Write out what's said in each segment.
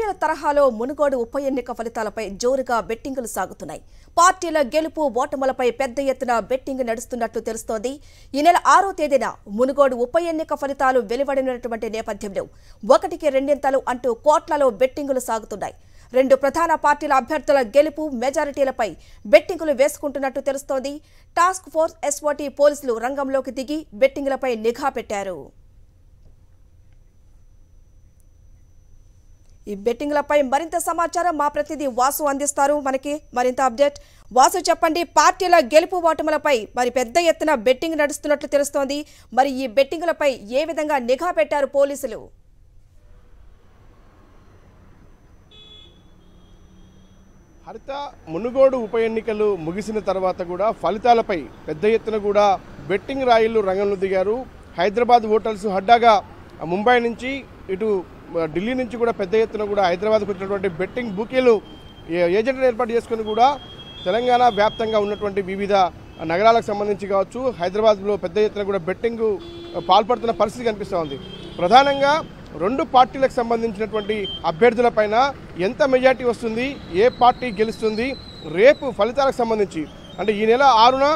ఎంపీల తరహాలో మునుగోడు ఉప ఎన్నిక ఫలితాలపై జోరుగా బెట్టింగులు సాగుతున్నాయి. పార్టీల గెలుపు ఓటములపై పెద్ద ఎత్తున బెట్టింగ్ నడుస్తున్నట్లు తెలుస్తోంది. ఈ నెల ఆరో తేదీన మునుగోడు ఉప ఎన్నిక ఫలితాలు వెలువడినటువంటి నేపథ్యంలో ఒకటికి రెండింతలు అంటూ కోట్లలో బెట్టింగులు సాగుతున్నాయి. రెండు ప్రధాన పార్టీల అభ్యర్థుల గెలుపు మెజారిటీలపై బెట్టింగులు వేసుకుంటున్నట్టు తెలుస్తోంది. టాస్క్ ఫోర్స్ ఎస్ఓటీ పోలీసులు రంగంలోకి దిగి బెట్టింగులపై నిఘా పెట్టారు. ఈ బెట్టింగ్లపై మరింత సమాచారం మా ప్రతినిధి వాసు అందిస్తారు. మనకి మరింత అప్డేట్. వాసు చెప్పండి పార్టీల గెలుపు ఓటములపై మరి పెద్ద ఎత్తున బెట్టింగ్ నడుస్తున్నట్లు తెలుస్తోంది. మరి ఈ బెట్టింగ్లపై ఏ విధంగా నిఘా పెట్టారు పోలీసులు? హరిత మునుగోడు ఉప ఎన్నికలు ముగిసిన తర్వాత కూడా ఫలితాలపై పెద్ద ఎత్తున కూడా బెట్టింగ్ రాయిలు రంగంలో దిగారు. హైదరాబాద్ ఓటర్స్ హడ్డాగా ముంబై నుంచి ఇటు ఢిల్లీ నుంచి కూడా పెద్ద ఎత్తున కూడా హైదరాబాద్కు వచ్చినటువంటి బెట్టింగ్ బుకీలు ఏ- ఏజెంట్లను ఏర్పాటు చేసుకుని కూడా తెలంగాణ వ్యాప్తంగా ఉన్నటువంటి వివిధ నగరాలకు సంబంధించి కావచ్చు హైదరాబాద్లో పెద్ద ఎత్తున కూడా బెట్టింగ్ పాల్పడుతున్న పరిస్థితి కనిపిస్తూ ఉంది. ప్రధానంగా రెండు పార్టీలకు సంబంధించినటువంటి అభ్యర్థులపైన ఎంత మెజార్టీ వస్తుంది ఏ పార్టీ గెలుస్తుంది రేపు ఫలితాలకు సంబంధించి అంటే ఈ నెల ఆరున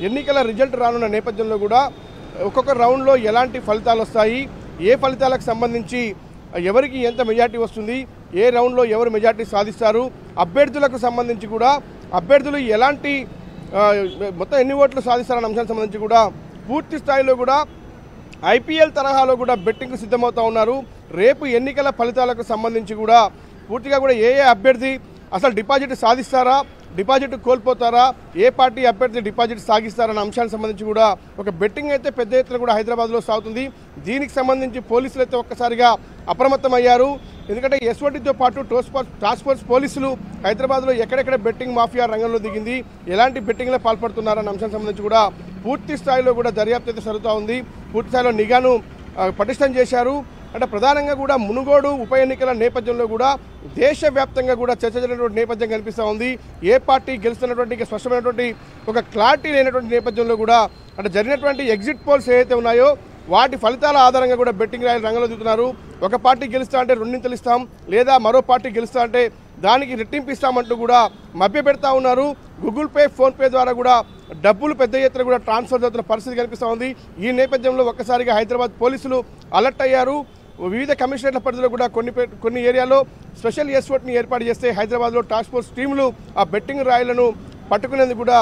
ఎన్నికల రిజల్ట్ రానున్న నేపథ్యంలో కూడా ఒక్కొక్క రౌండ్లో ఎలాంటి ఫలితాలు వస్తాయి ఏ ఫలితాలకు సంబంధించి ఎవరికి ఎంత మెజార్టీ వస్తుంది ఏ రౌండ్లో ఎవరు మెజార్టీ సాధిస్తారు అభ్యర్థులకు సంబంధించి కూడా అభ్యర్థులు ఎలాంటి మొత్తం ఎన్ని ఓట్లు సాధిస్తారన్న అంశానికి సంబంధించి కూడా పూర్తి స్థాయిలో కూడా ఐపీఎల్ తరహాలో కూడా బెట్టింగ్ సిద్ధమవుతా ఉన్నారు. రేపు ఎన్నికల ఫలితాలకు సంబంధించి కూడా పూర్తిగా కూడా ఏ ఏ అభ్యర్థి అసలు డిపాజిట్ సాధిస్తారా డిపాజిట్ కోల్పోతారా? ఏ పార్టీ అభ్యర్థి డిపాజిట్ సాగిస్తారన్న అంశానికి సంబంధించి కూడా ఒక బెట్టింగ్ అయితే పెద్ద ఎత్తున కూడా హైదరాబాద్లో సాగుతుంది. దీనికి సంబంధించి పోలీసులు అయితే ఒక్కసారిగా అప్రమత్తమయ్యారు. ఎందుకంటే ఎస్ఓటీతో పాటు టాస్క్ ఫోర్స్ పోలీసులు హైదరాబాద్లో ఎక్కడెక్కడ బెట్టింగ్ మాఫియా రంగంలో దిగింది ఎలాంటి బెట్టింగ్లో పాల్పడుతున్నారన్న అంశానికి సంబంధించి కూడా పూర్తి స్థాయిలో కూడా దర్యాప్తు అయితే జరుగుతూ ఉంది. పూర్తి స్థాయిలో నిఘాను పటిష్టం చేశారు. అంటే ప్రధానంగా కూడా మునుగోడు ఉప ఎన్నికల నేపథ్యంలో కూడా దేశవ్యాప్తంగా కూడా చర్చ జరిగినటువంటి నేపథ్యం కనిపిస్తూ ఉంది. ఏ పార్టీ గెలుస్తున్నటువంటి స్పష్టమైనటువంటి ఒక క్లారిటీ లేనటువంటి నేపథ్యంలో కూడా అంటే జరిగినటువంటి ఎగ్జిట్ పోల్స్ ఏవైతే ఉన్నాయో వాటి ఫలితాల ఆధారంగా కూడా బెట్టింగ్ రాయలు రంగంలో దిగుతున్నారు. ఒక పార్టీ గెలుస్తా అంటే రెండింతలు ఇస్తాం లేదా మరో పార్టీ గెలుస్తా అంటే దానికి రెట్టింపు ఇస్తామంటూ కూడా మభ్య పెడతా ఉన్నారు. గూగుల్ పే ఫోన్పే ద్వారా కూడా డబ్బులు పెద్ద ఎత్తున కూడా ట్రాన్స్ఫర్ జరుగుతున్న పరిస్థితి కనిపిస్తూ ఉంది. ఈ నేపథ్యంలో ఒక్కసారిగా హైదరాబాద్ పోలీసులు అలర్ట్ అయ్యారు. వివిధ కమిషనర్ల పరిధిలో కూడా కొన్ని పే- కొన్ని ఏరియాలో స్పెషల్ ఎస్ఓట్ని ఏర్పాటు చేస్తే హైదరాబాద్లో టాస్క్ ఫోర్స్ టీంలు ఆ బెట్టింగ్ రాయలను పట్టుకునేందుకు కూడా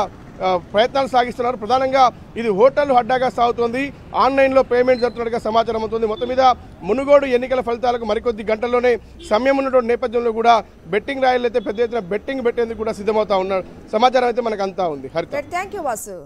ప్రయత్నాలు సాగిస్తున్నారు. ప్రధానంగా ఇది హోటల్ అడ్డాగా సాగుతోంది. ఆన్లైన్లో పేమెంట్ జరుగుతున్నట్టుగా సమాచారం అవుతుంది మొత్తం మీద మునుగోడు ఎన్నికల ఫలితాలకు మరికొద్ది గంటల్లోనే సమయం ఉన్నటువంటి నేపథ్యంలో కూడా బెట్టింగ్ రాయలు అయితే పెద్ద ఎత్తున బెట్టింగ్ పెట్టేందుకు కూడా సిద్ధమవుతా ఉన్నారు. సమాచారం అయితే మనకు అంతా ఉంది. హరిత. Thank you Vasu